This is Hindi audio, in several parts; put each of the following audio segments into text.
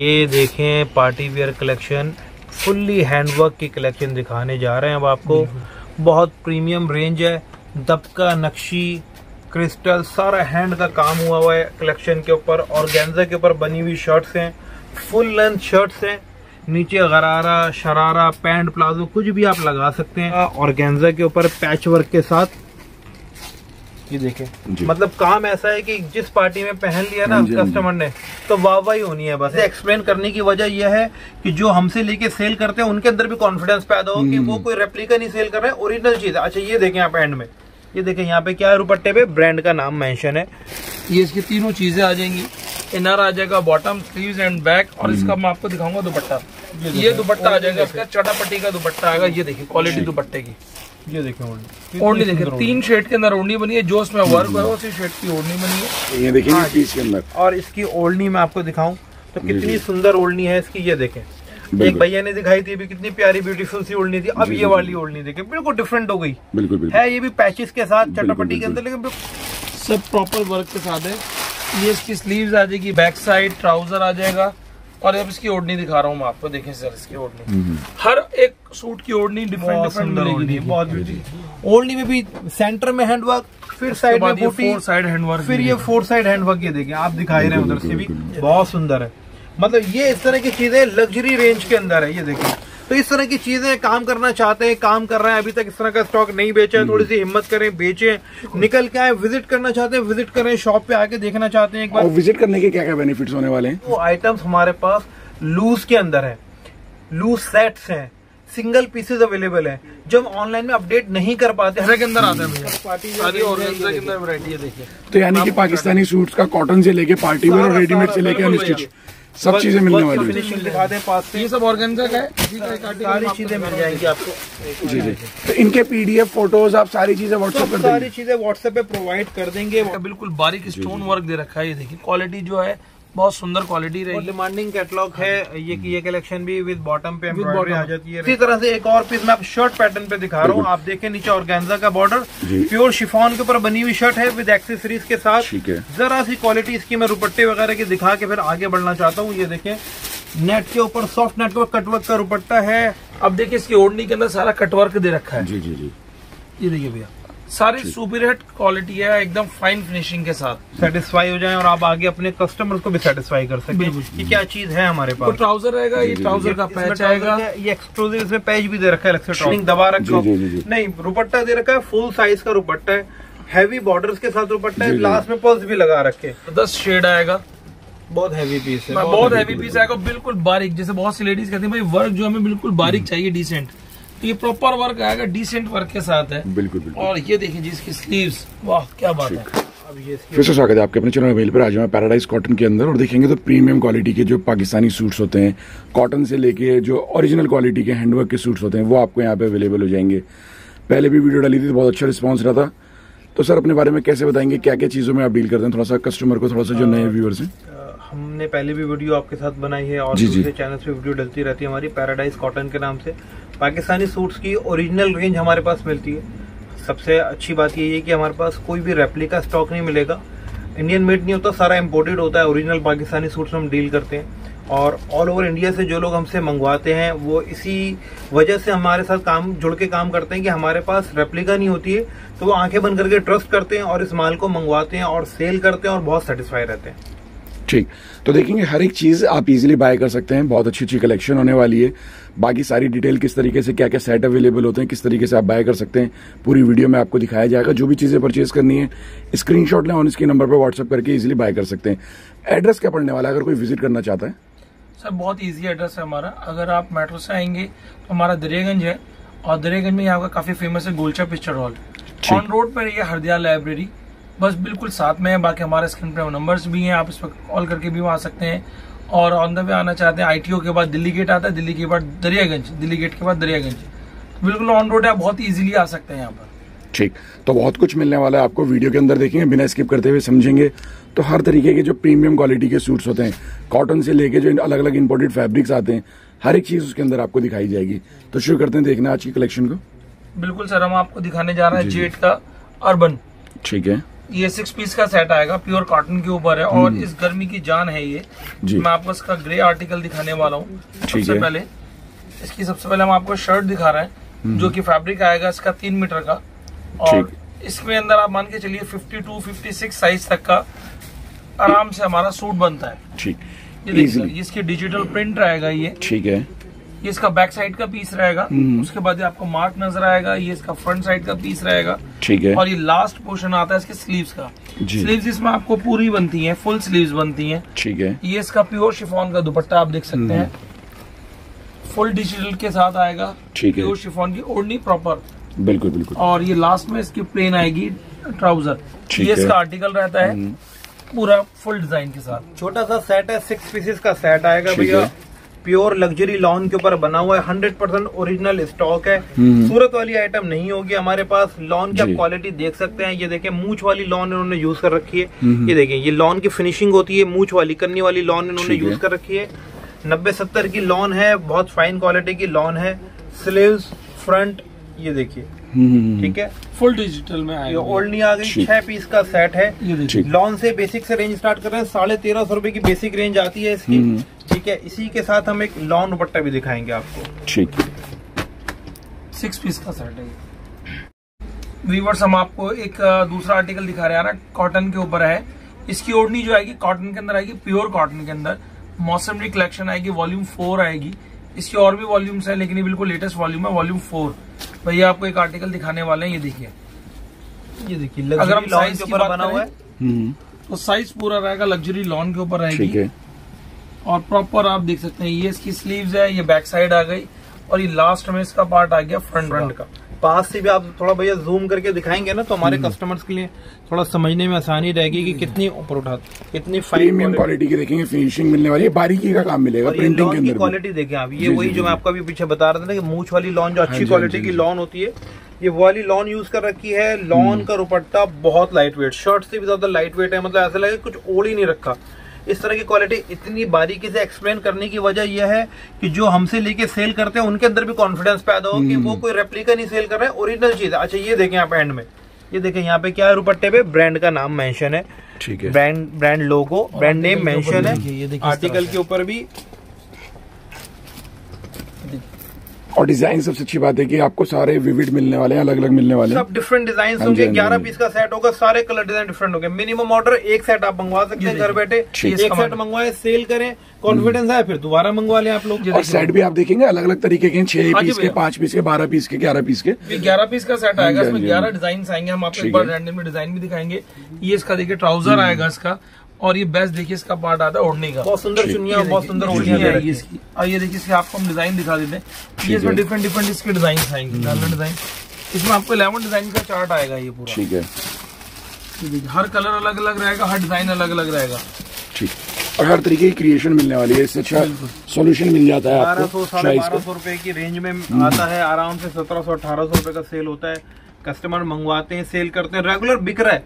ये देखें party wear collection fully handwork की कलेक्शन दिखाने जा रहे हैं अब आपको। बहुत प्रीमियम रेंज है दबका नक्शी क्रिस्टल सारा हैंड का काम हुआ हुआ है कलेक्शन के ऊपर। और गेंजा के ऊपर बनी हुई शर्ट्स हैं फुल लेंथ शर्ट्स हैं। नीचे गरारा शरारा पैंट प्लाजो कुछ भी आप लगा सकते हैं। और गेंजा के ऊपर पैच वर्क के साथ ये देखें। मतलब काम ऐसा है कि जिस पार्टी में पहन लिया ना हाँ जी, हाँ। कस्टमर ने तो वाह वाह होनी है बस। एक्सप्लेन करने की वजह यह है कि जो हमसे लेके सेल करते हैं उनके अंदर भी कॉन्फिडेंस पैदा हो कि हम्म। वो कोई रेप्लिका नहीं सेल कर रहे हैं ओरिजिनल चीज़ अच्छा ये देखें आप एंड में। ये देखें यहाँ पे क्या है दुपट्टे पे ब्रांड का नाम मेंशन है। ये इसकी तीनों चीज़ें आ जाएँगी। इनर आ जाएगा बॉटम स्लीव्स एंड बैक और हम्म। इसका मैं आपको दिखाऊँगा दुपट्टा। ये दुपट्टा आ जाएगा इसका चटापट्टी का दुपट्टा आएगा ये देखिए क्वालिटी दुपट्टे की। ये देखें ओढ़नी। ओढ़नी देखिए तीन शेड के अंदर ओढ़नी बनी है जो उसमें वर्क है उसी शेड की ओढ़नी बनी है। ये देखिए हाँ पीस के अंदर। और इसकी ओढ़नी मैं आपको दिखाऊँ तो कितनी सुंदर ओढ़नी है इसकी ये देखें। एक भैया ने दिखाई थी अभी कितनी प्यारी ब्यूटीफुल सी ओढ़नी थी अब ये वाली ओढ़नी देखें बिल्कुल डिफरेंट हो गई। बिल्कुल बिल्कुल। है ये भी पैचेस के साथ चटापट्टी के अंदर लेकिन सब प्रॉपर वर्क के साथ है। ये इसकी स्लीव्स आ जाएगी बैक साइड ट्राउज़र आ जाएगा और अब इसकी ओढ़नी दिखा रहा हूँ मैं आपको देखें सर इसकी ओढ़नी। हर एक सूट की ओढ़नी डिफरेंट डिफरेंट मिलेगी है, बहुत ब्यूटी ओढ़नी में भी सेंटर में हैंडवर्क फिर साइड में बूटी फोर साइड हैंडवर्क फिर ये फोर साइड हैंडवर्क ये देखें। आप दिखाई रहे हैं उधर से भी। बहुत सुंदर है। मतलब ये इस तरह की चीज़ें लग्जरी रेंज के अंदर है ये देखिए तो इस तरह की चीज़ें काम करना चाहते हैं काम कर रहे हैं अभी तक इस तरह का स्टॉक नहीं बेचा है थोड़ी सी हिम्मत करें बेचें निकल के आए विज़िट करना चाहते हैं विज़िट करें शॉप पे आके देखना चाहते हैं एक बार। विज़िट करने के क्या क्या बेनिफिट्स होने वाले हैं? वो आइटम्स हमारे पास लूज के अंदर है लूज सेट्स हैं सिंगल पीसेज अवेलेबल है जो हम ऑनलाइन में अपडेट नहीं कर पाते हर के अंदर आता है वैरायटी है देखिए। तो यानी कि पाकिस्तानी सूट्स का कॉटन से लेके पार्टी वेयर और रेडीमेड से लेके अनस्टिच सब चीज़ें मिलने वाली है। फिनिशिंग दिखा दें पास से ये सब ऑर्गेन्जा का है सारी चीज़ें मिल जाएँगी आपको। जी जी। तो इनके पीडीएफ फ़ोटोज़ आप सारी चीज़ें व्हाट्सएप कर सारी चीज़ें व्हाट्सएप पे प्रोवाइड कर देंगे। बिल्कुल बारीक स्टोन वर्क दे रखा है ये देखिए क्वालिटी जो है बहुत सुंदर क्वालिटी रही। डिमांडिंग कैटलॉग है। ये ये कलेक्शन भी विद बॉटम पे एम्ब्रॉयडरी आ जाती है। इसी तरह से एक और पीस मैं आप शर्ट पैटर्न पे दिखा रहा हूँ। आप देखें नीचे ऑर्गेन्जा का बॉर्डर प्योर शिफॉन के ऊपर बनी हुई शर्ट है विद एक्सेसरीज के साथ। जरा सी क्वालिटी इसकी मैं रुपट्टे वगैरह की दिखा के फिर आगे बढ़ना चाहता हूँ। ये देखें नेट के ऊपर सॉफ्ट नेटवर्क कटवर्क का रुपट्टा है। अब देखिए इसकी ओढ़नी के अंदर सारा कटवर्क दे रखा है। जी जी जी। ये देखिए भैया। सारी सुपीरियर क्वालिटी है एकदम फाइन फिनिशिंग के साथ। सेटिस्फाई हो जाए और आप आगे अपने कस्टमर्स को भी सेटिस्फाई कर सकते हैं क्या चीज़ है हमारे तो पास। ट्राउज़र रहेगा ये ट्राउज़र का पैच आएगा। ये एक्सक्लूसिव इसमें पैच भी दे रखा है दबा रखा। नहीं रुपट्टा दे रखा है फुल साइज़ का रुपट्टा है। हैवी बॉर्डर्स के साथ रुपट्टा है लास्ट में पल्स भी लगा रखे। तो दस शेड आएगा। बहुत हैवी पीस है। बहुत हैवी पीस आएगा बिल्कुल बारीक जैसे बहुत सी लेडीज़ कहती हैं भाई वर्क जो हमें बिल्कुल बारीक चाहिए डिसेंट ये प्रॉपर वर्क आएगा डिसेंट वर्क के साथ है। बिल्कुल बिल्कुल। और ये देखिए जी इसकी स्लीव्स वाह क्या बात है। फिर से स्वागत है आपके अपने चैनल मेल पर। आज मैं पैराडाइज कॉटन के अंदर और देखेंगे तो प्रीमियम क्वालिटी के जो पाकिस्तानी सूट्स होते हैं कॉटन से लेके जो ओरिजिनल क्वालिटी के हैंडवर्क के सूट्स होते हैं वो आपको यहाँ पे अवेलेबल हो जाएँगे। पहले भी वीडियो डाली थी तो बहुत अच्छा रिस्पॉन्स रहा था। तो सर अपने बारे में कैसे बताएँगे क्या क्या चीज़ों में आप डील करते हैं? थोड़ा सा कस्टमर को थोड़ा सा जो नए व्यूअर्स हैं। हमने पहले भी वीडियो आपके साथ बनाई है और। दूसरे चैनल पे वीडियो डलती रहती है हमारी पैराडाइज कॉटन के नाम से। पाकिस्तानी सूट्स की ओरिजिनल रेंज हमारे पास मिलती है। सबसे अच्छी बात यही है कि हमारे पास कोई भी रेप्लिका स्टॉक नहीं मिलेगा। इंडियन मेड नहीं होता, सारा इम्पोर्टेड होता है। ओरिजिनल पाकिस्तानी सूट्स हम डील करते हैं। और ऑल ओवर इंडिया से जो लोग हमसे मंगवाते हैं, वो इसी वजह से हमारे साथ काम, जुड़ के काम करते हैं कि हमारे पास रेप्लिका नहीं होती है। तो वो आँखें बंद करके ट्रस्ट करते हैं और इस माल को मंगवाते हैं और सेल करते हैं और बहुत सेटिस्फाई रहते हैं। ठीक। तो देखेंगे हर एक चीज़ आप इजीली बाय कर सकते हैं। बहुत अच्छी अच्छी कलेक्शन होने वाली है। बाकी सारी डिटेल किस तरीके से क्या क्या सेट अवेलेबल होते हैं किस तरीके से आप बाय कर सकते हैं पूरी वीडियो में आपको दिखाया जाएगा। जो भी चीज़ें परचेज करनी है स्क्रीनशॉट लें और इसके नंबर पर व्हाट्सअप करके इजीली बाय कर सकते हैं। एड्रेस क्या पड़ने वाला है अगर कोई विज़िट करना चाहता है? सर बहुत इजी एड्रेस है हमारा। अगर आप मेट्रो से आएँगे तो हमारा दरियागंज है। और दरियागंज में यहाँ का काफ़ी फ़ेमस है Golcha picture hall on road पर हरदिया लाइब्रेरी बस बिल्कुल साथ में है बाकी हमारे स्क्रीन पे नंबर्स भी हैं आप इस पर कॉल करके भी आ सकते हैं। और ऑन द वे आना चाहते हैं आईटीओ के बाद दिल्ली गेट आता है दिल्ली के बाद दरियागंज दिल्ली गेट के बाद दरियागंज। तो बिल्कुल ऑन रोड है आप बहुत इजीली आ सकते हैं यहाँ पर। ठीक तो बहुत कुछ मिलने वाला है आपको वीडियो के अंदर देखेंगे बिना स्किप करते हुए समझेंगे। तो हर तरीके के जो प्रीमियम क्वालिटी के सूट्स होते हैं कॉटन से लेके जो अलग अलग इंपोर्टेड फैब्रिक्स आते हैं हर एक चीज़ उसके अंदर आपको दिखाई जाएगी। तो शुरू करते हैं देखना आज की कलेक्शन को। बिल्कुल सर हम आपको दिखाने जा रहे हैं। जेट का अर्बन ठीक है। ये सिक्स पीस का सेट आएगा प्योर कॉटन के ऊपर है और इस गर्मी की जान है ये। हम्म। जी। मैं आपको इसका ग्रे आर्टिकल दिखाने वाला हूँ। सबसे पहले इसकी सबसे पहले हम आपको शर्ट दिखा रहे हैं जो कि फैब्रिक आएगा इसका तीन मीटर का। और हम्म। इसमें अंदर आप मान के चलिए 52, 56 साइज़ तक का आराम से हमारा सूट बनता है। ठीक। इसकी डिजिटल प्रिंट रहेगा ये। ठीक है। ये इसका बैक साइड का पीस रहेगा। हम्म। उसके बाद ये आपको मार्क नज़र आएगा ये इसका फ्रंट साइड का पीस रहेगा। ठीक है। और ये लास्ट पोर्शन आता है इसके स्लीव्स का। जी। स्लीव्स इसमें आपको पूरी बनती हैं फुल स्लीव्स बनती हैं। ठीक है। ये इसका प्योर शिफॉन का दुपट्टा आप देख सकते हैं। फुल डिजिटल के साथ आएगा। हम्म। ठीक है। प्योर शिफॉन की ओढ़नी प्रॉपर बिल्कुल बिल्कुल। और ये लास्ट में इसकी प्लेन आएगी ट्राउज़र ये हम्म। इसका आर्टिकल रहता है। पूरा फुल डिज़ाइन के साथ। छोटा सा सेट है सिक्स पीसेस का सेट आएगा भैया। प्योर लग्जरी लॉन के ऊपर बना हुआ है हंड्रेड परसेंट ओरिजिनल स्टॉक है। हम्म। सूरत वाली आइटम नहीं होगी हमारे पास। लॉन की आप क्वालिटी देख सकते हैं। ये देखें मूछ वाली लॉन इन्होंने यूज़ कर रखी है। हम्म। ये देखें ये लॉन की फिनिशिंग होती है मूछ वाली कन्नी वाली लॉन इन्होंने यूज़ कर रखी है। नब्बे सत्तर की लॉन है बहुत फाइन क्वालिटी की लॉन है। स्लीव्स फ्रंट ये देखिए। हम्म, ठीक है? फुल डिजिटल में ये आएगा ओल्डनी आ गई छह पीस का सेट है। ये देखिए। ठीक लॉन से बेसिक से रेंज स्टार्ट कर रहे हैं। साढ़े तेरह सौ रुपए की बेसिक रेंज आती है इसकी। ठीक है इसी के साथ हम एक लॉन दुपट्टा भी दिखाएँगे आपको। ठीक है। सिक्स पीस का सेट है वीवर्स हम आपको एक दूसरा आर्टिकल दिखा रहे हैं ना कॉटन के ऊपर है। इसकी ओढ़नी जो आएगी कॉटन के अंदर आएगी प्योर कॉटन के अंदर। मौसमी कलेक्शन आएगी वॉल्यूम फोर आएगी। इसकी और भी वॉल्यूम्स है लेकिन ये बिल्कुल लेटेस्ट वॉल्यूम है वॉल्यूम फोर भैया आपको एक आर्टिकल दिखाने वाले हैं ये देखिए। ये देखिए अगर हम साइज़ के ऊपर बना हुआ है हम्म, तो साइज़ पूरा रहेगा लग्जरी लॉन के ऊपर ठीक रहेगी है। और प्रॉपर आप देख सकते हैं ये इसकी स्लीव्स है ये बैक साइड आ गई और ये लास्ट में इसका पार्ट आ गया फ्रंट फ्रंट का। पास से भी आप थोड़ा भैया जूम करके दिखाएँगे ना तो हमारे कस्टमर्स के लिए थोड़ा समझने में आसानी रहेगी कि कितनी ऊपर उठा कितनी प्रीमियम फाइन क्वालिटी की देखेंगे फिनिशिंग मिलने वाली है बारीकी का काम मिलेगा प्रिंटिंग के की अंदर क्वालिटी देखें आप ये वही जो मैं। आपको अभी पीछे बता रहा था ना कि मूछ वाली लॉन जो हाँ अच्छी क्वालिटी हाँ की लॉन होती है ये वो वाली लॉन यूज़ कर रखी है लॉन का दुपट्टा बहुत लाइट वेट शर्ट से भी ज़्यादा लाइट वेट है मतलब ऐसा लगे कुछ ओढ़ ही नहीं रखा। इस तरह की क्वालिटी इतनी बारीकी से एक्सप्लेन करने की वजह यह है कि जो हमसे लेके सेल करते हैं उनके अंदर भी कॉन्फिडेंस पैदा हो कि वो कोई रेप्लिका नहीं सेल कर रहे हैं ओरिजिनल चीज़ है। अच्छा ये देखें यहाँ पे एंड में। ये देखें यहाँ पे क्या है रुपट्टे पे ब्रांड का नाम मेंशन है। ठीक है। Brand brand logo brand name mention है। आर्टिकल के ऊपर भी और डिज़ाइन सबसे अच्छी बात है कि आपको सारे विविड मिलने वाले हैं अलग अलग मिलने वाले हैं। सब डिफरेंट डिज़ाइन हाँ होंगे हाँ ग्यारह हाँ पीस का सेट होगा सारे कलर डिज़ाइन डिफरेंट होंगे। मिनिमम ऑर्डर एक सेट आप मंगवा सकते हैं घर बैठे एक सेट मंगवाए सेल करें कॉन्फिडेंस है फिर दोबारा मंगवा लें आप लोग। और सेट भी आप देखेंगे अलग अलग तरीके के छह हाँ पीस के पाँच पीस के बारह पीस के ग्यारह पीस के। ग्यारह पीस का सेट हाँ आएगा इसमें हाँ ग्यारह हाँ डिज़ाइन आएँगे हम आपको एक बार रैंडम में डिज़ाइन भी दिखाएँगे। ये इसका देखिए ट्राउज़र आएगा इसका। और ये बेस्ट देखिए इसका पार्ट आता है ओढ़ने का। बहुत सुंदर चुनिया और बहुत सुंदर ये हैं। इसकी और ये देखिए इसके आपको हम डिज़ाइन दिखा देते हैं। ये इसमें डिफरेंट डिफरेंट इसके डिज़ाइन आएँगे डिज़ाइन इसमें आपको इलेवन डिज़ाइन का चार्ट आएगा ये पूरा। ठीक है। हर कलर अलग अलग रहेगा हर डिज़ाइन अलग अलग रहेगा। ठीक। और हर तरीके की क्रिएशन मिलने वाली है इससे अच्छा। सॉल्यूशन मिल जाता है बारह सौ साढ़े बारह सौ रुपए की रेंज में आता है आराम से सत्रह सौ अठारह सौ रुपए का सेल होता है। कस्टमर मंगवाते हैं सेल करते हैं रेगुलर बिक रहा है।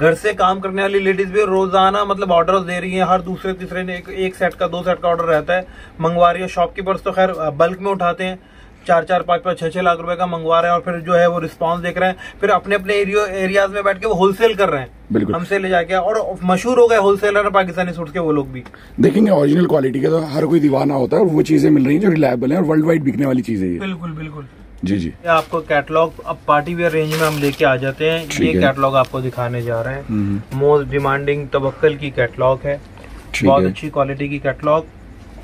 घर से काम करने वाली लेडीज़ भी रोज़ाना मतलब ऑर्डर दे रही हैं हर दूसरे तीसरे ने एक, एक सेट का दो सेट का ऑर्डर रहता है। मंगवा रही है शॉपकीपर्स तो खैर बल्क में उठाते हैं। चार चार पाँच पाँच छह छह लाख रुपए का मंगवा रहे हैं और फिर जो है वो रिस्पांस देख रहे हैं। फिर अपने अपने एरियाज़ में बैठ के वो होलसेल कर रहे हैं। बिल्कुल। हमसे ले जाके और मशहूर हो गए होलसेलर पाकिस्तानी सूट के वो लोग भी। देखेंगे ओरिजिनल क्वालिटी का तो हर कोई दीवाना होता है और वो चीज़ें मिल रही हैं जो रिलायबल है और वर्ल्ड वाइड बिकने वाली चीज़ें बिल्कुल बिल्कुल। जी जी। ये आपको कैटलॉग अब पार्टी वेयर रेंज में हम लेके आ जाते हैं। ये है। कैटलॉग आपको दिखाने जा रहे हैं। हम्म, मोस्ट डिमांडिंग तवक्कल की कैटलॉग है। बहुत अच्छी क्वालिटी की कैटलॉग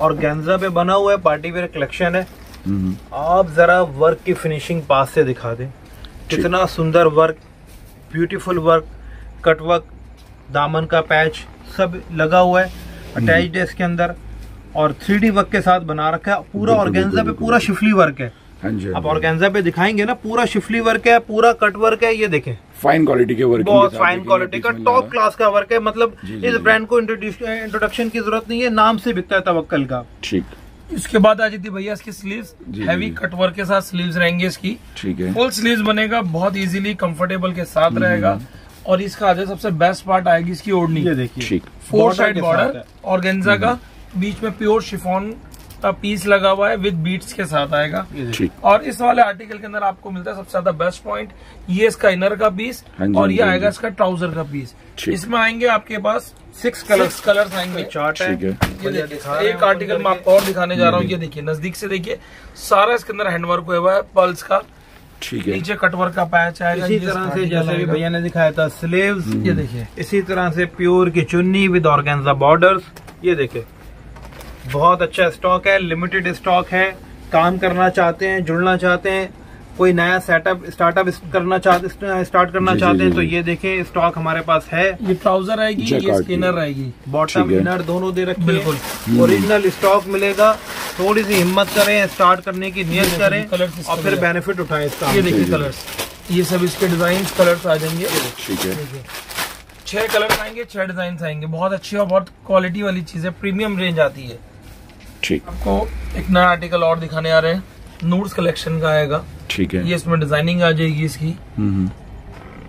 और गेंजा पे बना हुआ है पार्टी वेयर कलेक्शन है। हम्म, आप जरा वर्क की फिनिशिंग पास से दिखा दें। कितना सुंदर वर्क ब्यूटीफुल वर्क कटवर्क दामन का पैच सब लगा हुआ है। अटैच है इसके अंदर। और थ्री वर्क के साथ बना रखा है। पूरा ऑर्गेन्जा पे पूरा शिफली वर्क है। आप ऑर्गेन्जा पे दिखाएँगे ना पूरा शिफली वर्क है पूरा कट वर्क है ये देखें। फाइन क्वालिटी के वर्क बहुत फाइन क्वालिटी का टॉप क्लास का वर्क है मतलब जी, जी, इस ब्रांड को इंट्रोडक्शन की ज़रूरत नहीं है नाम से बिकता है तवक्कल का। ठीक। इसके बाद आ जाती भैया इसकी स्लीव्स हैवी कट वर्क के साथ स्लीव्स रहेंगे इसकी। ठीक है। फुल स्लीव्स बनेगा बहुत इजीली कंफर्टेबल के साथ हम्म, रहेगा। और इसका आज सबसे बेस्ट पार्ट आएगी इसकी ओढ़नी। ये देखिए। फोर साइड बॉर्डर है। और गेंजा का बीच में प्योर शिफॉन का पीस लगा हुआ है विद बीट्स के साथ आएगा। और इस वाले आर्टिकल के अंदर आपको मिलता है सबसे ज़्यादा बेस्ट पॉइंट ये इसका इनर का पीस हाँ और हाँ ये आएगा हाँ इसका ट्राउज़र का पीस इसमें आएँगे आपके पास सिक्स कलर कलर्स कलर्स आएँगे। चार्ट है। ये एक आर्टिकल मैं आपको और दिखाने जा रहा हूँ ये देखिए नज़दीक से देखिए। सारा इसके अंदर हैंडवर्क हुआ है पल्स का। ठीक है। नीचे कटवर्क का पैच आएगा इसी तरह से जैसे भी भैया ने दिखाया था स्लीव्स ये देखिए। इसी तरह से प्योर की चुन्नी विद ऑर्गेन्जा बॉर्डर्स ये देखिए। बहुत अच्छा स्टॉक है लिमिटेड स्टॉक है काम करना चाहते हैं जुड़ना चाहते हैं कोई नया सेटअप स्टार्टअप करना चाहते स्टार्ट करना जी, चाहते हैं तो ये देखें स्टॉक हमारे पास है। ये ट्राउज़र आएगी ये स्किनर। रहेगी बॉटम इनर दोनों दे रखे बिल्कुल। ओरिजिनल स्टॉक मिलेगा थोड़ी सी हिम्मत करें स्टार्ट करने की नियत करें system और फिर बेनिफिट उठाएँ इसका ये देखिए। कलर्स ये सब इसके डिज़ाइन कलर्स आ जाएँगे। ठीक है। छह कलर्स आएँगे छह डिज़ाइन आएँगे। बहुत अच्छी और बहुत क्वालिटी वाली चीज़ है प्रीमियम रेंज आती है। ठीक। आपको एक नया आर्टिकल और दिखाने आ रहे हैं। नूड्स कलेक्शन का आएगा। ठीक है। ये इसमें डिज़ाइनिंग आ जाएगी इसकी। हम्म, हम्म।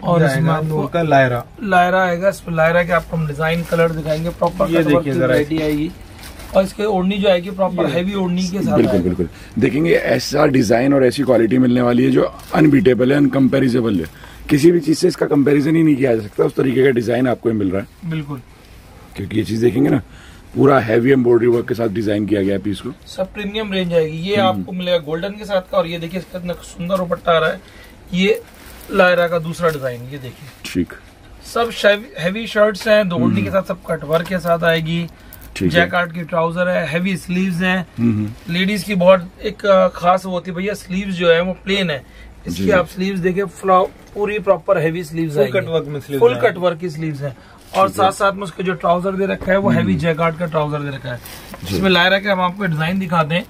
और इसमें आपको का लायरा। लायरा आएगा। इसमें लायरा के आपको हम डिज़ाइन कलर दिखाएँगे। प्रॉपर ये देखिए जरा आएगी। और इसके ओढ़नी जो आएगी प्रॉपर हैवी ओढ़नी के साथ बिल्कुल बिल्कुल। देखेंगे ऐसा डिज़ाइन और ऐसी क्वालिटी मिलने वाली है जो अनबीटेबल है अनकम्पेरिजेबल है। किसी भी चीज़ से इसका कंपैरिजन ही नहीं किया जा सकता। उस तरीके का डिज़ाइन आपको मिल रहा है। बिल्कुल। क्योंकि ये चीज़ देखेंगे ना पूरा हैवी एम्ब्रॉयडरी वर्क के साथ डिज़ाइन किया गया है पीस को। सब प्रीमियम रेंज आएगी। ये हम्म। आपको मिलेगा गोल्डन के साथ का और ये देखिए इसका इतना सुंदर दुपट्टा आ रहा है। ये लायरा का दूसरा डिज़ाइन ये देखिए। ठीक। सब हैवी शर्ट्स हैं दो ओढ़नी के साथ सब कटवर के साथ आएगी। है। जैकार्ड की ट्राउज़र है हैवी स्लीव्स हैं। लेडीज़ की बहुत एक खास वो होती है भैया स्लीव्स जो है वो प्लेन है। इसकी आप स्लीव्स फ्ला- पूरी proper heavy sleeves full cut work में फुल है। कट वर्क की स्लीव्स है। और साथ साथ में उसके जो ट्राउज़र दे रखा है वो हैवी जैकार्ड का ट्राउज़र दे रखा है। इसमें लायरा के हम आपको डिज़ाइन दिखाते हैं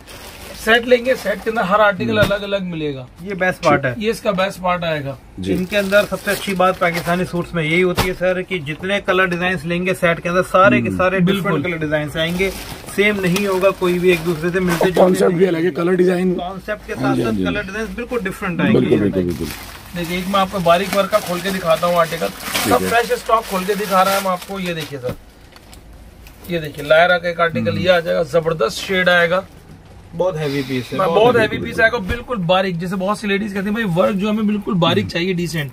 सेट लेंगे सेट के अंदर हर आर्टिकल अलग अलग मिलेगा। ये बेस्ट पार्ट है। ये इसका बेस्ट पार्ट आएगा। इनके अंदर सबसे अच्छी बात पाकिस्तानी सूट्स में यही होती है सर कि जितने कलर डिज़ाइन लेंगे सेट के अंदर सारे के सारे बिल्कुल। डिफरेंट कलर डिज़ाइन आएँगे। सेम नहीं होगा कोई भी एक दूसरे से मिलते कॉन्सेप्ट भी अलग है कलर डिज़ाइन कॉन्सेप्ट के हाँ साथ हाँ साथ कलर डिज़ाइन बिल्कुल डिफरेंट आएँगे। बिल्कुल बिल्कुल। देखिए एक मैं आपको बारीक वर्क का खोल के दिखाता हूँ आर्टिकल सब फ्रेश स्टॉक खोल के दिखा रहा है हम आपको ये देखिए सर ये देखिए लायरा का एक आर्टिकल हम्म। ये आ जाएगा ज़बरदस्त शेड आएगा। बहुत हैवी पीस है बहुत हैवी पीस आएगा बिल्कुल बारीक जैसे बहुत सी लेडीज़ कहती है भाई वर्क जो हमें बिल्कुल बारीक हम्म। चाहिए डिसेंट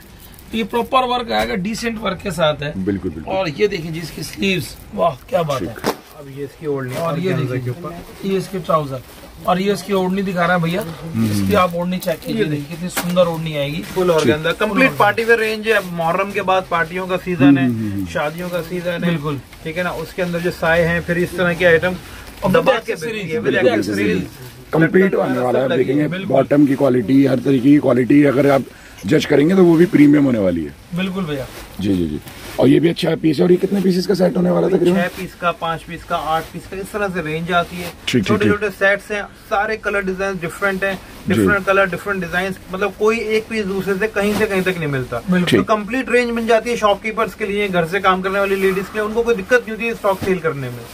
तो ये प्रॉपर वर्क आएगा डिसेंट वर्क के साथ है। बिल्कुल बिल्कुल। और ये देखिए जी इसकी स्लीव्स वाह क्या बात है। अब ये इसकी ओल्ड और ये देखिए ये इसके ट्राउज़र और ये इसकी ओढ़नी दिखा रहा है भैया। हम्म। इसकी आप ओढ़नी चेक कीजिए देखिए। कितनी सुंदर ओढ़नी आएगी। Full organza complete party wear range है। मुहर्रम के बाद पार्टियों का सीज़न हम्म, है शादियों का सीज़न है। बिल्कुल। ठीक है ना? उसके अंदर जो साय हैं फिर इस तरह के आइटम और दबा with के accessories, बिकती है, with with accessories। कंप्लीट लटकन वाला है देखेंगे। बॉटम की क्वालिटी हर तरीके की क्वालिटी अगर आप जज करेंगे तो वो भी प्रीमियम होने वाली है। बिल्कुल भैया। जी जी जी। और ये भी अच्छा पीस है और ये कितने पीसेस का सेट होने वाला है तकरीबन? छह पीस का पाँच पीस का आठ पीस का इस तरह से रेंज आती है। छोटे छोटे सेट्स हैं सारे कलर डिज़ाइन डिफरेंट हैं डिफरेंट कलर डिफरेंट डिज़ाइन मतलब कोई एक पीस दूसरे से कहीं से कहीं तक नहीं मिलता। बिल्कुल। तो कंप्लीट रेंज बन जाती है शॉपकीपर्स के लिए घर से काम करने वाली लेडीज़ के लिए उनको कोई दिक्कत नहीं होती है स्टॉक सेल करने में।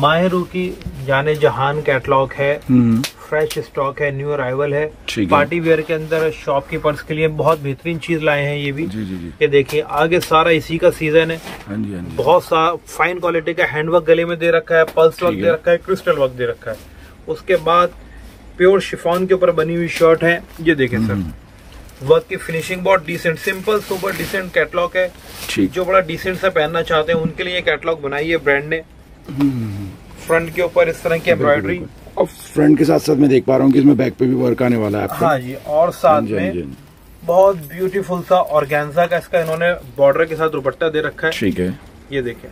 माहिरू की जाने जहान कैटलॉग है। हम्म। फ्रेश स्टॉक है न्यू अराइवल है। पार्टी वेयर के अंदर शॉपकीपर्स के लिए बहुत बेहतरीन चीज़ लाए हैं ये भी। जी जी जी। ये देखिए आगे सारा इसी का सीज़न है। हाँ जी हाँ जी। बहुत सा फाइन क्वालिटी का हैंडवर्क गले में दे रखा है पल्स वर्क दे रखा है क्रिस्टल वर्क दे रखा है। उसके बाद प्योर शिफॉन के ऊपर बनी हुई शर्ट है। ये देखें हम्म। सर वर्क की फिनिशिंग बहुत decent simple super decent catalogue है। जो बड़ा डिसेंट सा पहनना चाहते हैं उनके लिए कैटलॉग बनाई है ब्रांड ने। फ्रंट के ऊपर इस तरह की एम्ब्रॉयडरी और फ्रंट के साथ साथ मैं देख पा रहा हूँ कि इसमें बैक पे भी वर्क आने वाला है आपका। हाँ जी और साथ जी, जी, में जी। बहुत ब्यूटीफुल सा ऑर्गेन्जा का इसका इन्होंने बॉर्डर के साथ दुपट्टा दे रखा है। ठीक है। ये देखें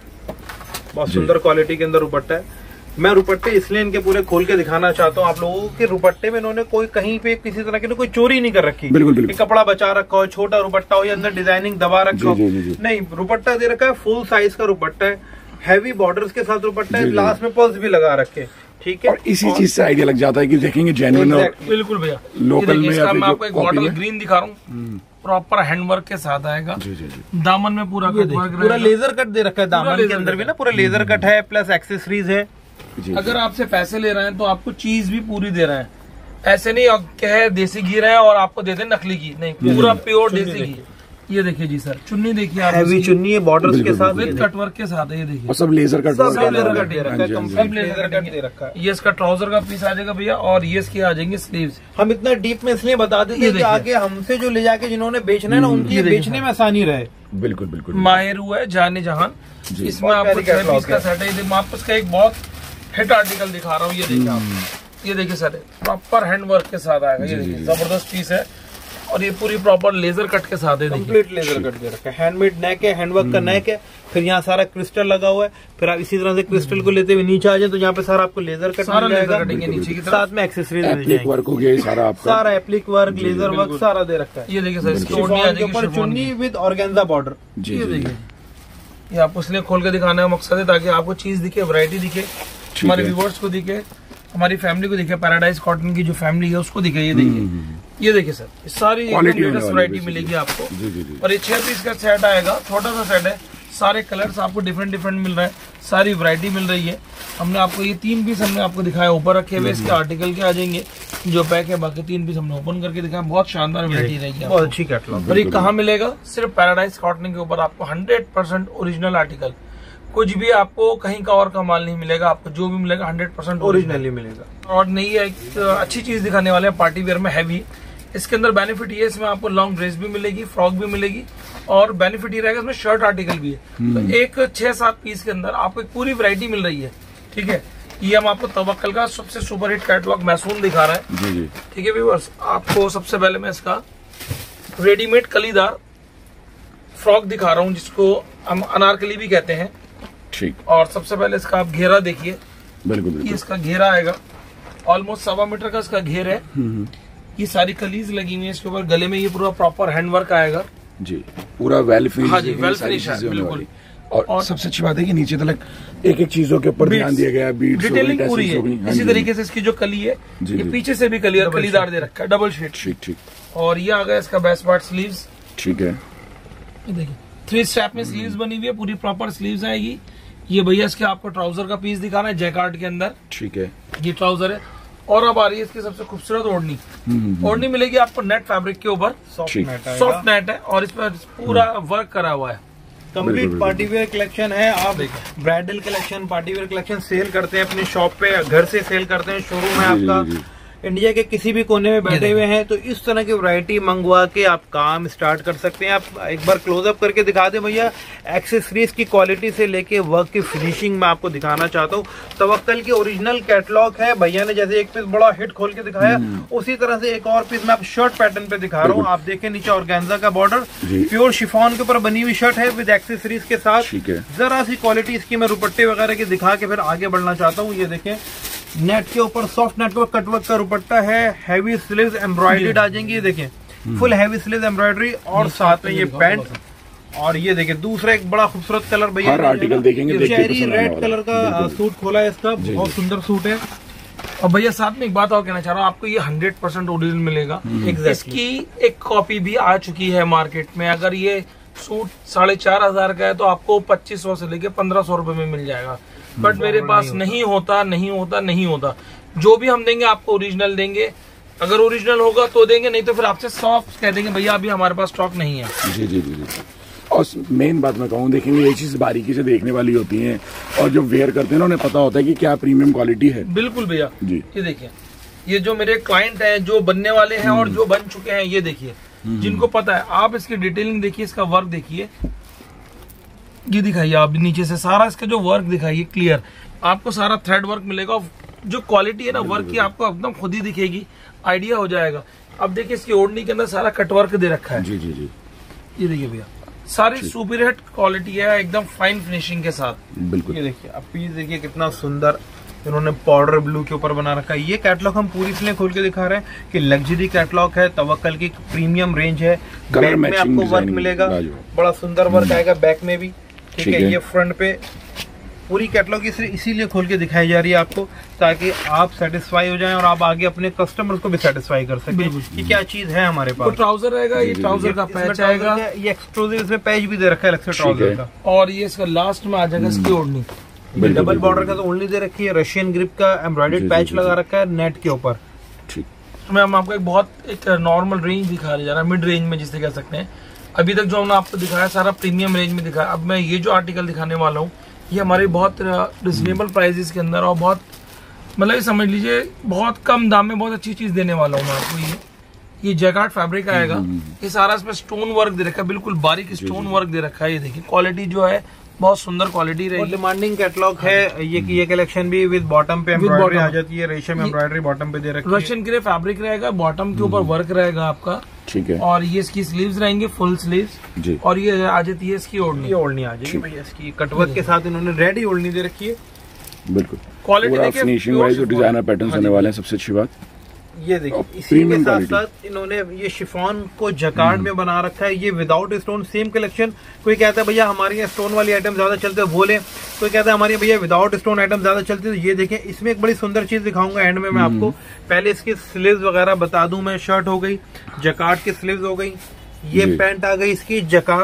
बहुत सुंदर क्वालिटी के अंदर रुपट्टा है। मैं रुपट्टे इसलिए इनके पूरे खोल के दिखाना चाहता हूँ। आप लोगों को रुपट्टे में इन्होंने कोई कहीं पे किसी तरह की ना कोई चोरी नहीं कर रखी। बिल्कुल, बिल्कुल। कपड़ा बचा रखा हो छोटा रुपट्टा हो या अंदर डिज़ाइनिंग दबा रखा हो। नहीं रुपट्टा दे रखा है फुल साइज़ का रुपट्टा है। हैवी बॉर्डर्स के साथ रुपट्टा है। लास्ट में पर्स भी लगा रखे। ठीक है? और इसी चीज़ से आइडिया लग जाता है कि देखेंगे जेन्युइन और बिल्कुल भैया। लोकल में या इसका मैं आपको एक बॉटल ग्रीन दिखा रहा हूँ। प्रॉपर हैंडवर्क के साथ आएगा। जी जी जी। दामन में पूरा पूरा लेजर कट दे रखा है दामन के अंदर भी ना पूरा लेजर कट है प्लस एक्सेसरीज है। अगर आपसे पैसे ले रहे हैं तो आपको चीज़ भी पूरी दे रहे हैं। ऐसे नहीं अब क्या है देसी घी रहे हैं और आपको दे दे नकली घी। नहीं पूरा प्योर देसी घी। ये देखिए जी सर चुन्नी देखिए आप हैवी चुन्नी है बॉर्डर्स के साथ विद ये कट वर्क के साथ है ये देखिए। सब लेजर कट सब लेजर कट दे रखा हाँ। कंप्लीट लेजर कट दे रखा है। ये इसका ट्राउज़र का पीस आ जाएगा भैया और ये इसके आ जाएँगे स्लीव्स हम इतना डीप में इसलिए बता देते हैं कि आगे हमसे जो ले जाके जिन्होंने बेचना है ना उनकी ये बेचने में आसानी रहे। बिल्कुल बिल्कुल माहिर हुआ है जाने जहान इसमें आपको छह पीस का सेट है मैं आपको इसका एक बहुत हिट आर्टिकल दिखा रहा हूँ ये देखिए आप। ये देखिए सर प्रॉपर हैंड वर्क के साथ आएगा ये देखिए ज़बरदस्त पीस है। और ये पूरी प्रॉपर लेजर कट के साथ है कंप्लीट लेजर कट दे रखा है। हैंडमेड नेक है हैंडवर्क का नेक है। फिर यहाँ सारा क्रिस्टल लगा हुआ है। फिर आप इसी तरह से क्रिस्टल को लेते हुए नीचे आ जाए तो यहाँ पे सारा आपको लेजर कट सारा लेजर कटिंग है नीचे की तरफ़। साथ में एक्सेसरीज वर्क हो गया सारा आपका। सारा एप्लिक वर्क लेजर वर्क सारा दे रखा है। ये देखिए सर इसकी ओढ़नी आ जाएगी ऊपर चुन्नी विद ऑर्गेन्जा बॉर्डर जी ये देखिए। ये आपको इसलिए खोल के दिखाने का मकसद है ताकि आपको चीज़ दिखे वैरायटी दिखे हमारे। व्यूवर्स को दिखे हमारी फैमिली को दिखे पैराडाइज कॉटन की जो फैमिली है उसको दिखे ये देखिए। ये देखिए सर सारी लेटेस्ट वाली मिलेगी आपको। जी जी जी। और ये छह पीस का सेट आएगा छोटा सा सेट है। सारे कलर्स आपको डिफरेंट डिफरेंट मिल रहा है। सारी वैरायटी मिल रही है। हमने आपको ये तीन पीस हमने आपको दिखाया ऊपर रखे हुए इसके आर्टिकल के आ जाएँगे जो पैक है बाकी तीन पीस हमने ओपन करके दिखाया बहुत शानदार वैरायटी रहेगी। बहुत अच्छी कैटलॉग और ये कहाँ मिलेगा? सिर्फ़ पैराडाइज कॉटन के ऊपर आपको हंड्रेड परसेंट ओरिजिनल आर्टिकल कुछ भी आपको कहीं का और का माल नहीं मिलेगा आपको जो भी मिलेगा हंड्रेड परसेंट ओरिजिनली मिलेगा। और नहीं है एक अच्छी चीज़ दिखाने वाले हैं पार्टी वेयर में हैवी इसके अंदर बेनिफिट ये इसमें आपको लॉन्ग ड्रेस भी मिलेगी फ्रॉक भी मिलेगी और बेनिफिट ये रहेगा इसमें शर्ट आर्टिकल भी है। तो एक छह सात पीस के अंदर आपको एक पूरी वैरायटी मिल रही है ठीक है? ये हम आपको तवक्कल का सबसे सुपर हिट कैटलॉग मैसून दिखा रहा है। जी जी। ठीक है व्यूअर्स आपको सबसे पहले मैं इसका रेडीमेड कलीदार फ्रॉक दिखा रहा हूँ जिसको हम अनारकली भी कहते हैं। ठीक। और सबसे पहले इसका आप घेरा देखिए। बिल्कुल बिल्कुल। इसका घेरा आएगा। ऑलमोस्ट सवा मीटर का इसका घेर है। ये सारी कलीज लगी हुई है इसके ऊपर गले में ये पूरा प्रॉपर हैंडवर्क आएगा। जी पूरा वेल फिनिश हाँ जी, है, बिल्कुल। और, और- सबसे अच्छी बात है कि नीचे तक एक एक चीज़ों के ऊपर ध्यान दिया गया गई डिटेलिंग पूरी हो है। इसी तरीके से इसकी जो कली है जी, ये जी। पीछे से भी कली कलीदार दे रखा है डबल शेड ठीक ठीक और ये आ गया इसका बेस्ट पार्ट स्लीव्स ठीक है। देखिए थ्री स्टेप में स्लीव्स बनी हुई है पूरी प्रॉपर स्लीव्स आएगी ये। भैया इसके आपको ट्राउज़र का पीस दिखा रहा है जैकार्ड के अंदर। ठीक है। ये ट्राउज़र है। और अब आ रही है इसकी सबसे खूबसूरत ओढ़नी। ओढ़नी मिलेगी आपको नेट फैब्रिक के ऊपर। सॉफ्ट नेट सॉफ्ट नेट है और इसमें पूरा वर्क करा हुआ है। कंप्लीट पार्टी वेयर कलेक्शन है। आप bridal collection party wear collection sale करते हैं अपनी शॉप पे। घर से सेल करते हैं शोरूम है आपका। इंडिया के किसी भी कोने में बैठे हुए हैं तो इस तरह की वैरायटी मंगवा के आप काम स्टार्ट कर सकते हैं। आप एक बार क्लोजअप करके दिखा दें भैया। एक्सेसरीज की क्वालिटी से लेके वर्क की फिनिशिंग मैं आपको दिखाना चाहता हूँ। तवक्कल की ओरिजिनल कैटलॉग है। भैया ने जैसे एक पीस बड़ा हिट खोल के दिखाया। उसी तरह से एक और पीस मैं आप शर्ट पैटर्न पे दिखा रहा हूँ। आप देखें नीचे ऑर्गेन्जा का बॉर्डर प्योर शिफॉन के ऊपर बनी हुई शर्ट है विद एक्सेसरीज के साथ। जरा सी क्वालिटी इसकी मैं रुपट्टे वगैरह की दिखा के फिर आगे बढ़ना चाहता हूँ। ये देखें। नेट के ऊपर सॉफ्ट नेटवर्क कटवर्क का रुपट्टा है हैवी स्लीव्स एम्ब्रॉयडर्ड आ जाएँगी ये देखें। फुल हैवी स्लीव्स एम्ब्रॉयडरी और साथ में ये पैंट और ये देखें दूसरा एक बड़ा खूबसूरत कलर भैया ना, देखेंगे, रेड कलर का सूट खोला है इसका बहुत सुंदर सूट है। और भैया साथ में एक बात और कहना चाह रहा हूँ आपको ये हंड्रेड परसेंट ओरिजिनल मिलेगा। Exactly. इसकी एक कॉपी भी आ चुकी है मार्केट में। अगर ये सूट साढ़े चार हज़ार का है तो आपको पच्चीस सौ से लेके पंद्रह सौ रुपए में मिल जाएगा। बट मेरे पास नहीं होता। नहीं होता नहीं होता जो भी हम देंगे आपको ओरिजिनल देंगे। अगर ओरिजिनल होगा तो देंगे नहीं तो फिर आपसे सॉफ्ट कह देंगे भैया अभी हमारे पास स्टॉक नहीं है। जी जी जी जी और मेन बात मैं कहूँ देखेंगे ये चीज़ बारीकी से देखने वाली होती है। और जो वेयर करते हैं ना उन्हें पता होता है कि क्या प्रीमियम क्वालिटी है। बिल्कुल भैया। जी। ये देखिए ये जो मेरे क्लाइंट हैं जो बनने वाले हैं और जो बन चुके हैं ये देखिए जिनको पता है। आप इसकी डिटेलिंग देखिए इसका वर्क देखिए। ये दिखाइए आप नीचे से सारा इसका जो वर्क दिखाइए क्लियर आपको सारा थ्रेड वर्क मिलेगा जो क्वालिटी है ना वर्क की आपको एकदम खुद ही दिखेगी आइडिया हो जाएगा। अब देखिए इसकी ओढ़नी के अंदर सारा कटवर्क दे रखा है। जी जी जी। ये देखिए भैया सारी सुपीरियर क्वालिटी है एकदम फाइन फिनिशिंग के साथ। बिल्कुल। ये देखिए अब पीस देखिए कितना सुंदर इन्होंने पाउडर ब्लू के ऊपर बना रखा है। ये कैटलॉग हम पूरी इसलिए खोल के दिखा रहे हैं कि लग्जरी कैटलॉग है तवक्कल की प्रीमियम रेंज है। बैक में आपको वर्क मिलेगा। बड़ा सुंदर वर्क आएगा बैक में भी। ठीक है। ये फ्रंट पे पूरी कैटलॉग इसी इसीलिए खोल के दिखाई जा रही है आपको ताकि आप सेटिस्फाई हो जाएँ और आप आगे अपने कस्टमर्स को भी सेटिस्फाई कर सकें। कि क्या चीज़ है हमारे तो पास। ट्राउज़र रहेगा ये ट्राउज़र का पैच आएगा। ये एक्सक्लूसिव इसमें पैच भी दे रखा है अलग से ट्राउज़र का। और ये इसका लास्ट में आ जाएगा इसकी ओढ़नी। डबल बॉर्डर का तो ओनली दे रखी है रशियन ग्रिप का जी, पैच लगा रखा है नेट के ऊपर। ठीक। मैं हम आपको एक बहुत एक नॉर्मल रेंज दिखा रहे जा रहा है मिड रेंज में जिसे कह सकते हैं। अभी तक जो हमने आपको दिखाया सारा प्रीमियम रेंज में दिखाया। अब मैं ये जो आर्टिकल दिखाने वाला हूँ ये हमारे बहुत रिजनेबल प्राइजेस के अंदर और बहुत मतलब ये समझ लीजिए बहुत कम दाम में बहुत अच्छी चीज़ देने वाला हूँ मैं आपको ये। ये जैकार्ड फैब्रिक आएगा। ये सारा इसमें स्टोन वर्क दे रखा है बिल्कुल बारीक स्टोन वर्क दे रखा है ये देखिए। क्वालिटी जो है बहुत सुंदर क्वालिटी रहेगी डिमांडिंग कैटलॉग है। ये की ये कलेक्शन भी विद बॉटम पे एम्ब्रॉयडरी आ जाती है रेशम एम्ब्रॉयडरी बॉटम पे दे रखी है। रशियन ग्रे फैब्रिक रहेगा बॉटम के ऊपर वर्क रहेगा आपका। ठीक है। और ये इसकी स्लीव्स रहेंगे फुल स्लीव्स जी। और ये आ जाती है इसकी ओढ़नी। ये ओढ़नी आ जाएगी भैया इसकी कटवर्क के साथ इन्होंने रेडी ओढ़नी दे रखी है। बिल्कुल। क्वालिटी फिनिशिंग वाइज जो डिज़ाइनर पैटर्न हाँ आने वाले हैं सबसे अच्छी बात। ये देखिए इसी के साथ साथ इन्होंने ये शिफॉन को जकार्ड में बना रखा है ये विदाउट स्टोन सेम कलेक्शन कोई कहता है भैया हमारे यहाँ स्टोन वाली आइटम ज़्यादा चलते हैं वो लें। कोई कहता है हमारे भैया विदाउट स्टोन आइटम ज़्यादा चलते हैं। तो ये देखें इसमें एक बड़ी सुंदर चीज़ दिखाऊँगा एंड में मैं आपको। पहले इसके स्लीव वगैरह बता दू मैं शर्ट हो गई जकार्ड की स्लीव हो गई ये। पैंट आ गई इसकी जका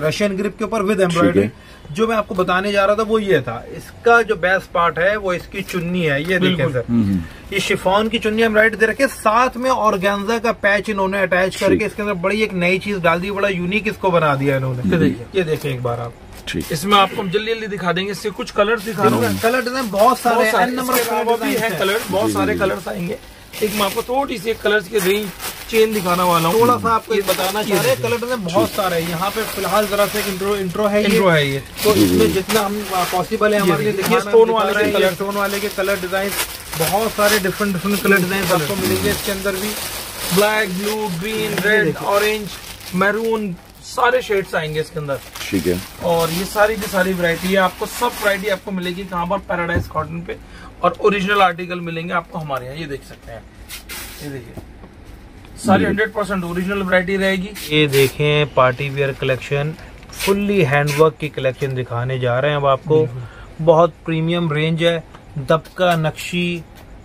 रशियन ग्रिप के ऊपर विद एम्ब्रॉयडरी। जो मैं आपको बताने जा रहा था वो ये था। इसका जो बेस्ट पार्ट है वो इसकी चुन्नी है। ये देखें बिल्कुल। सर। ये शिफॉन की चुन्नी एम्ब्रॉयड दे रखे साथ में ऑर्गेन्जा का पैच इन्होंने अटैच करके इसके अंदर बड़ी एक नई चीज़ डाल दी। बड़ा यूनिक इसको बना दिया इन्होंने। ये देखिए। एक बार आप। ठीक। इसमें आपको हम जल्दी जल्दी दिखा देंगे। इससे कुछ कलर दिखा दूँगा। कलर डिज़ाइन बहुत सारे नंबर भी है। कलर बहुत सारे कलर्स आएँगे। एक मैं आपको थोड़ी सी कलर्स की रेंज चेन दिखाना वाला हूँ। थोड़ा सा आपको ये बताना चाह रहे हैं कलर डिज़ाइन बहुत सारे हैं। यहाँ पे फ़िलहाल जरा से इंट्रो इंट्रो है इंट्रो है ये। तो इसमें जितना हम पॉसिबल है हमारे लिए देखिए, दिखाना, वाले के कलर। स्टोन वाले के कलर डिज़ाइन बहुत सारे डिफरेंट डिफरेंट कलर डिज़ाइन आपको मिलेंगे। इसके अंदर भी black blue green red orange maroon सारे शेड्स आएँगे इसके अंदर। ठीक है। और ये सारी की सारी वैरायटी है। आपको सब वैरायटी आपको मिलेगी। कहाँ पर पैराडाइज कॉटन पे और ओरिजिनल आर्टिकल मिलेंगे आपको हमारे यहाँ ये देख सकते हैं। ये देखिए। सारी हंड्रेड परसेंट ओरिजिनल वैरायटी रहेगी। ये देखें party wear collection fully handwork की कलेक्शन दिखाने जा रहे हैं अब आपको। बहुत प्रीमियम रेंज है। दबका नक्शी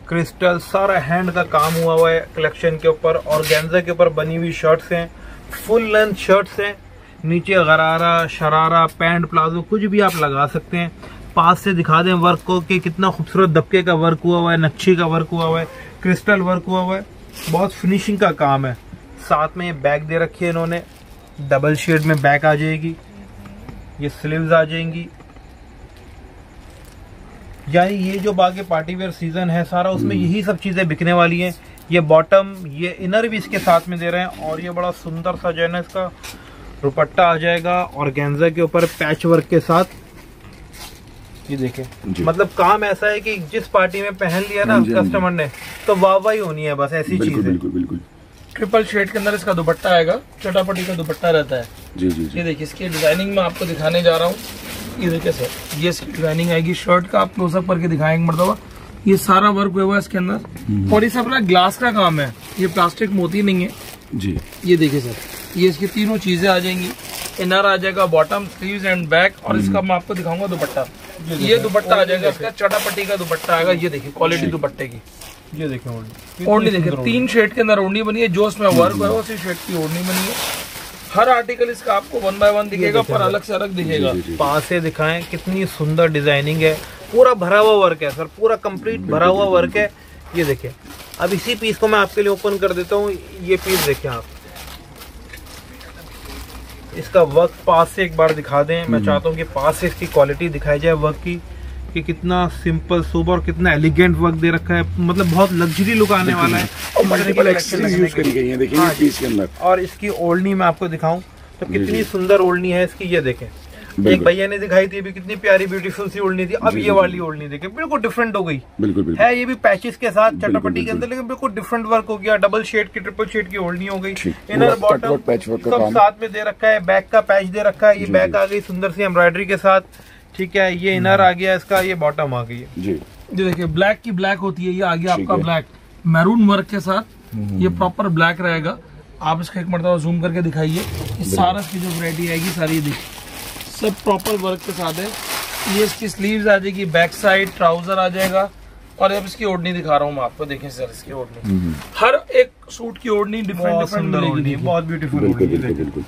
क्रिस्टल सारा हैंड का काम हुआ हुआ है कलेक्शन के ऊपर और गेंजा के ऊपर बनी हुई शर्ट्स हैं। फुल लेंथ शर्ट्स हैं। नीचे गरारा शरारा पैंट प्लाजो कुछ भी आप लगा सकते हैं। पास से दिखा दें वर्क को कि कितना खूबसूरत दबके का वर्क हुआ हुआ है, नक्शी का वर्क हुआ हुआ है क्रिस्टल वर्क हुआ हुआ है। बहुत फिनिशिंग का काम है। साथ में ये बैग दे रखी है इन्होंने। डबल शेड में बैक आ जाएगी। ये स्लीव्स आ जाएँगी। यानी ये जो बाकी पार्टी वेयर सीज़न है, सारा उसमें यही सब चीज़ें बिकने वाली हैं। ये बॉटम ये इनर भी इसके साथ में दे रहे हैं और ये बड़ा सुंदर सा जो है ना, इसका दुपट्टा आ जाएगा और गेंजा के ऊपर पैच वर्क के साथ। ये देखें मतलब काम ऐसा है कि जिस पार्टी में पहन लिया ना हाँ हाँ। कस्टमर ने तो वाह वाह होनी है बस ऐसी चीज़ बिल्कुल बिल्कुल बिल्कुल। ट्रिपल शेड के अंदर इसका दुपट्टा आएगा चटापटी का दुपट्टा रहता है। जी जी जी। ये देखिए इसकी डिज़ाइनिंग मैं आपको दिखाने जा रहा हूँ। ये देखिए सर ये इसकी डिज़ाइनिंग आएगी। शर्ट का आप क्लोजअप करके दिखाएँगे मरतबा ये सारा वर्क हुआ हुआ है इसके अंदर। और ये सब ना ग्लास का काम है। ये प्लास्टिक मोती नहीं है। जी। ये देखिए सर ये इसकी तीनों चीज़ें आ जाएँगी। इनर आ जाएगा बॉटम स्लीव्स एंड बैक और इसका मैं आपको दिखाऊँगा दुपट्टा। ये दुपट्टा आ जाएगा इसका चटापट्टी का दुपट्टा आएगा ये देखिए क्वालिटी दुपट्टे की। ये देखें ओढ़नी ओढ़नी देखिए तीन शेड के अंदर ओढ़नी बनी है जो उसमें वर्क है उसी शेड की ओढ़नी बनी है। हर आर्टिकल इसका आपको वन बाय वन दिखेगा पर अलग से अलग दिखेगा। पास से दिखाएँ कितनी सुंदर डिज़ाइनिंग है। पूरा भरा हुआ वर्क है सर पूरा कंप्लीट भरा हुआ वर्क है। ये देखिए अब इसी पीस को मैं आपके लिए ओपन कर देता हूँ। ये पीस देखिए आप। इसका वर्क पास से एक बार दिखा दें मैं चाहता हूँ कि पास से इसकी क्वालिटी दिखाई जाए वर्क की कि कितना सिंपल सुपर और कितना एलिगेंट वर्क दे रखा है। मतलब बहुत लग्जरी लुक आने वाला है। और मल्टीपल यूज़ करी गई है देखिए हाँ इस पीस के अंदर। और इसकी ओढ़नी मैं आपको दिखाऊँ तो कितनी सुंदर ओढ़नी है इसकी ये देखें। एक भैया ने दिखाई थी अभी कितनी प्यारी ब्यूटीफुल सी ओढ़नी थी। अब ये वाली ओढ़नी देखें बिल्कुल डिफरेंट हो गई। बिल्कुल बिल्कुल। है ये भी पैचेस के साथ चटापटी के अंदर लेकिन बिल्कुल डिफरेंट वर्क हो गया। डबल शेड की ट्रिपल शेड की ओढ़नी हो गई। इनर बॉटम सब साथ में दे रखा है बैक का पैच दे रखा है ये बैक आ गई सुंदर सी एम्ब्रॉयडरी के साथ। ठीक है ये इनर आ गया इसका ये बॉटम आ गई है। जी। ये देखिए ब्लैक की ब्लैक होती है ये आ गया आपका ब्लैक मैरून वर्क के साथ ये प्रॉपर ब्लैक रहेगा। आप इसका एक मरतबा जूम करके दिखाइए। सारा की जो वैरायटी आएगी सारी देखिए। सब प्रॉपर वर्क के साथ है। ये इसकी स्लीव्स आ जाएगी बैक साइड ट्राउज़र आ जाएगा। और अब इसकी ओढ़नी दिखा रहा हूँ मैं आपको देखें सर इसकी ओढ़नी। हर एक सूट की ओढ़नी डिफरेंट बहुत डिफरेंट मिलेगी बहुत ब्यूटीफुल बिल्कुल बिल्कुल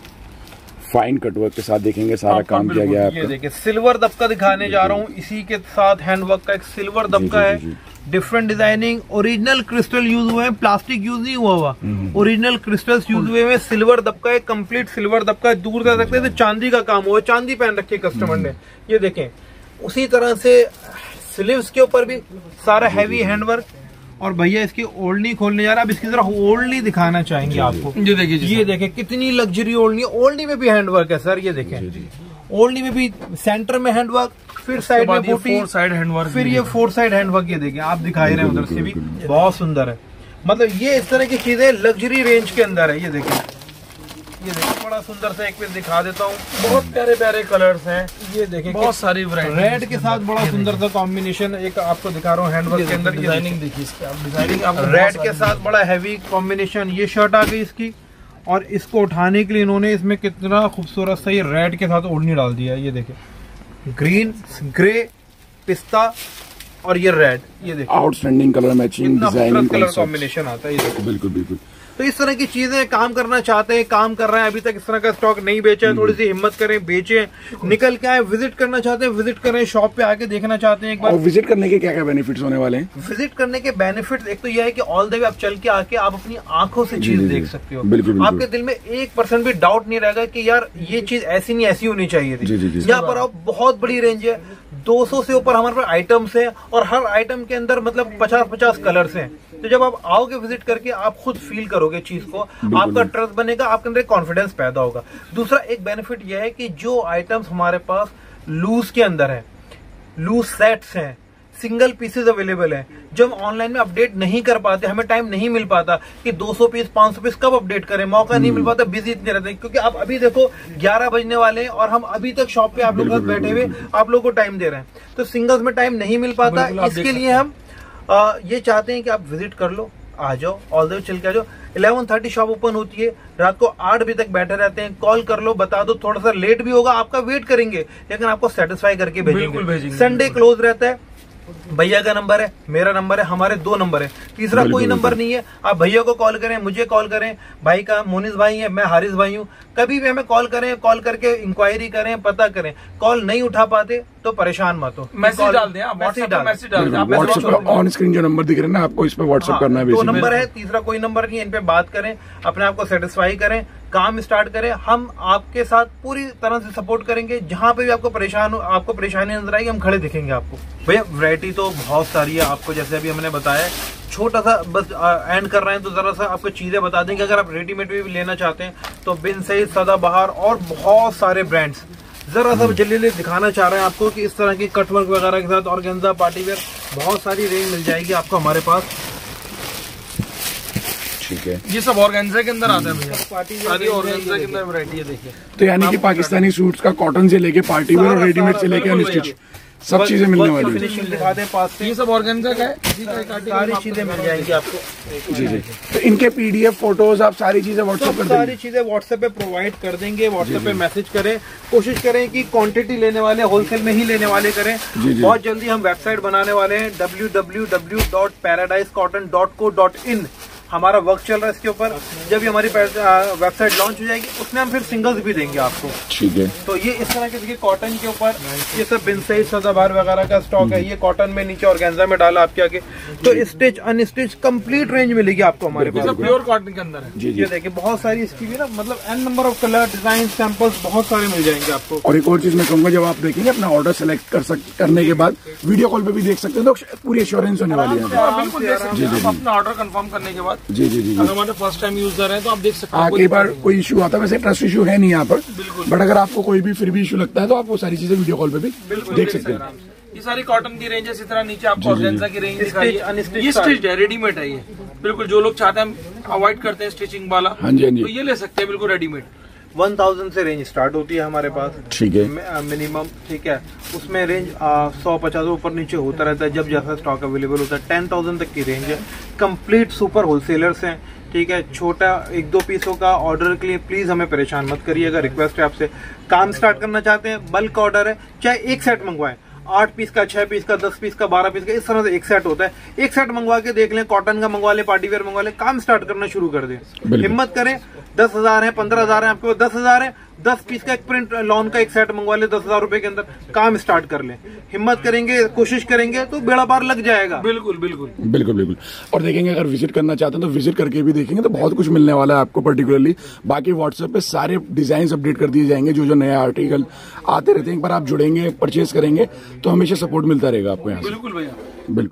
फाइन कटवर्क के साथ देखेंगे सारा काम किया गया है ये देखिए सिल्वर दबका दिखाने जा रहा हूँ इसी के साथ हैंडवर्क का एक सिल्वर दबका जी, है। जी, जी। Different designing original crystal use हुए हैं प्लास्टिक यूज़ नहीं हुआ हुआ। ओरिजिनल क्रिस्टल्स यूज़ हुए हैं सिल्वर दबका है कंप्लीट सिल्वर दबका है दूर जा सकते हैं तो चांदी का काम हुआ चांदी पहन रखी है कस्टमर ने। ये देखें उसी तरह से स्लीव्स के ऊपर भी सारा हैवी हैंडवर्क और भैया इसकी ओल्डनी खोलने जा रहा है अब इसकी तरह ओल्डनी दिखाना चाहेंगे आपको। ये देखिए ये देखें कितनी लग्जरी ओल्डनी ओल्डनी में भी हैंडवर्क है सर ये देखें। ओल्डनी में भी सेंटर में हैंडवर्क फिर साइड में बूटी फोर साइड हैंडवर्क फिर ये फोर साइड हैंडवर्क ये देखिए आप दिखा ही रहे हैं उधर से भी। बहुत सुंदर है। मतलब ये इस तरह की चीज़ें लग्जरी रेंज के अंदर है ये देखिए ये देखिए बड़ा सुंदर सा एक पीस दिखा देता हूँ। बहुत प्यारे प्यारे कलर्स हैं। ये देखें बहुत सारी वैरायटी रेड के साथ बड़ा सुंदर सा कॉम्बिनेशन एक आपको दिखा रहा हूँ हैंडवर्क के अंदर डिज़ाइनिंग देखिए इसकी आप डिज़ाइनिंग आप रेड के साथ बड़ा हैवी कॉम्बिनेशन ये शर्ट आ गई इसकी। और इसको उठाने के लिए इन्होंने इसमें कितना खूबसूरत सा ये रेड के साथ ओढ़नी डाल दिया है ये देखिए ग्रीन ग्रे पिस्ता और ये रेड ये देखो। Outstanding colour matching design designing colour combination आता है ये बिल्कुल बिल्कुल। तो इस तरह की चीज़ें काम करना चाहते हैं काम कर रहे हैं अभी तक इस तरह का स्टॉक नहीं बेचा है थोड़ी सी हिम्मत करें बेचें निकल के आए विज़िट करना चाहते हैं विज़िट करें शॉप पे आके देखना चाहते हैं एक बार। और विज़िट करने के क्या क्या बेनिफिट्स होने वाले हैं? विज़िट करने के बेनिफिट एक तो यह है कि ऑल द वे आप चल के आके आप अपनी आँखों से चीज़ देख सकते हो। बिल्कुल। आपके दिल में एक परसेंट भी डाउट नहीं रहेगा कि यार ये चीज़ ऐसी नहीं ऐसी होनी चाहिए थी। यहाँ पर आप बहुत बड़ी रेंज है 200 से ऊपर हमारे पास आइटम्स हैं और हर आइटम के अंदर मतलब 50-50 कलर्स हैं। तो जब आप आओगे विज़िट करके आप खुद फील करोगे चीज़ को। आपका ट्रस्ट बनेगा आपके अंदर कॉन्फिडेंस पैदा होगा। दूसरा एक बेनिफिट यह है कि जो आइटम्स हमारे पास लूज के अंदर है लूज सेट्स हैं सिंगल पीसेज अवेलेबल है। जो हम ऑनलाइन में अपडेट नहीं कर पाते हमें टाइम नहीं मिल पाता कि 200 पीस 500 पीस कब अपडेट करें। मौका नहीं मिल पाता बिज़ी इतने रहते हैं। क्योंकि आप अभी देखो 11 बजने वाले हैं और हम अभी तक शॉप पे आप लोग के बैठे हुए आप लोगों को टाइम दे रहे हैं। तो सिंगल्स में टाइम नहीं मिल पाता। इसके लिए हम आ, ये चाहते हैं कि आप विज़िट कर लो आ जाओ ऑल द चल के आ जाओ। इलेवन थर्टी शॉप ओपन होती है रात को आठ बजे तक बैठे रहते हैं। कॉल कर लो बता दो थोड़ा सा लेट भी होगा आपका वेट करेंगे लेकिन आपको सेटिस्फाई करके भेजेंगे, संडे क्लोज रहता है। भैया का नंबर है मेरा नंबर है हमारे दो नंबर है। तीसरा कोई नंबर नहीं है। आप भैया को कॉल करें मुझे कॉल करें भाई का मोनिस भाई है मैं हारिस भाई हूँ। कभी भी हमें कॉल करें कॉल करके इंक्वायरी करें पता करें। कॉल नहीं उठा पाते तो परेशान मत हो। मैसेज डाल दें व्हाट्सएप पे डाल। मैसेज डाल दें पर ऑन स्क्रीन जो नंबर दिख रहे हैं ना आपको इस पे व्हाट्सएप हाँ, करना है दो नंबर है तीसरा कोई नंबर नहीं है इन पे बात करें अपने आप को सेटिस्फाई करें काम स्टार्ट करें, हम आपके साथ पूरी तरह से सपोर्ट करेंगे। जहाँ पे भी आपको परेशान हो, आपको परेशानी नज़र आएगी, हम खड़े दिखेंगे आपको। भैया वैरायटी तो बहुत सारी है आपको, जैसे अभी हमने बताया। छोटा सा बस एंड कर रहे हैं तो जरा सा आपको चीज़ें बता दें कि अगर आप रेडीमेड भी लेना चाहते हैं तो बिन सही, सदाबहार और बहुत सारे ब्रांड्स जरा सा जल्दी दिखाना चाह रहे हैं आपको कि इस तरह की कटवर्क वगैरह के साथ ऑर्गेन्जा पार्टी वेयर बहुत सारी रेंज मिल जाएगी आपको हमारे पास। ठीक है। ये सब ऑर्गेन्जा के अंदर आता है भैया। सारी ऑर्गेन्जा के अंदर वैरायटी है देखिए। तो यानी कि पाकिस्तानी सूट्स का कॉटन से लेके पार्टी वेयर और रेडीमेड से लेके अनस्टिच सब चीज़ें मिलने वाली है। ये सब ऑर्गेन्जा का है? का सारी चीज़ें मिल जाएँगी आपको। जी जी। तो इनके पीडीएफ फ़ोटोज़ आप सारी चीज़ें व्हाट्सएप कर सारी चीज़ें व्हाट्सएप पे प्रोवाइड कर देंगे व्हाट्सएप पे मैसेज करें। कोशिश करें कि क्वांटिटी लेने वाले होलसेल में ही लेने वाले करें। बहुत जल्दी हम वेबसाइट बनाने वाले हैं www.paradisecotton.co.in हमारा वर्क चल रहा है इसके ऊपर। जब ये हमारी वेबसाइट लॉन्च हो जाएगी उसमें हम फिर सिंगल्स भी देंगे आपको। ठीक है। तो ये इस तरह के देखिए कॉटन के ऊपर ये सब बिनसई सदाबहार वगैरह का स्टॉक है ये कॉटन में नीचे ऑर्गेन्जा में डाला आपके आगे। तो स्टिच अनस्टिच कंप्लीट रेंज मिलेगी आपको हमारे पास। प्योर कॉटन के अंदर है। ये देखिए बहुत सारी इसकी भी ना मतलब n number of colour design samples बहुत सारे मिल जाएँगे आपको। और एक और चीज़ मैं कहूँगा जब आप देखेंगे अपना ऑर्डर सेलेक्ट कर सक करने के बाद वीडियो कॉल पे भी देख सकते हैं तो पूरी एश्योरेंस होने वाली है। हाँ, बिल्कुल देख सकते हैं। आप अपना ऑर्डर कंफर्म करने के बाद जी जी जी अगर हमारे फ़र्स्ट टाइम यूज़र है तो आप देख सकते हाँ कई बार कोई इशू आता है वैसे ट्रस्ट इशू है नहीं यहाँ पर बट अगर आपको कोई भी फिर भी इशू लगता है तो आप वो सारी चीज़ें वीडियो कॉल पे भी देख सकते हैं। ये सारी कॉटन की रेंज है इसी तरह नीचे आपको ऑर्गेन्जा की रेंज दिखाई Stitch, है unstitched ये स्टिच है रेडीमेड है ये। बिल्कुल जो लोग चाहते हैं अवॉइड करते हैं स्टिचिंग वाला हाँ जी हाँ तो जी ये ले सकते हैं बिल्कुल रेडीमेड वन थाउज़ेंड से रेंज स्टार्ट होती है हमारे पास। ठीक है। मिनिमम ठीक है। उसमें रेंज सौ पचास ऊपर नीचे होता रहता है। जब जैसा स्टॉक अवेलेबल होता है टेन थाउज़ेंड तक की रेंज है। कंप्लीट सुपर होलसेलर्स हैं ठीक है। छोटा एक दो पीसों का ऑर्डर के लिए प्लीज़ हमें परेशान मत करिएगा रिक्वेस्ट है आपसे काम स्टार्ट करना चाहते हैं बल्क ऑर्डर है चाहे एक सेट मंगवाएँ। आठ पीस का छह पीस का दस पीस का बारह पीस का इस तरह से एक सेट होता है। एक सेट मंगवा के देख लें कॉटन का मंगवा लें पार्टी वेयर मंगवा लें काम स्टार्ट करना शुरू कर दें। हिम्मत करें दस हज़ार है पंद्रह हज़ार है आपके पास दस हज़ार है। दस पीस का एक प्रिंट लॉन का एक सेट मंगवा ले दस हज़ार रुपए के अंदर। काम स्टार्ट कर लें। हिम्मत करेंगे कोशिश करेंगे तो बेड़ा पार लग जाएगा। बिल्कुल बिल्कुल। बिल्कुल बिल्कुल। और देखेंगे अगर विज़िट करना चाहते हैं तो विज़िट करके भी देखेंगे तो बहुत कुछ मिलने वाला है आपको पर्टिकुलरली बाकी व्हाट्सएप पे सारे डिज़ाइन अपडेट कर दिए जाएँगे जो जो नया आर्टिकल आते रहते हैं। एक बार आप जुड़ेंगे परचेज करेंगे तो हमेशा सपोर्ट मिलता रहेगा आपको यहाँ बिल्कुल भैया।